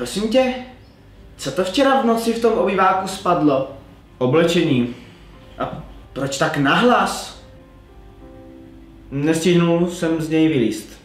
Prosím tě, co to včera v noci v tom obýváku spadlo? Oblečení. A proč tak nahlas? Nestihnul jsem z něj vylíst.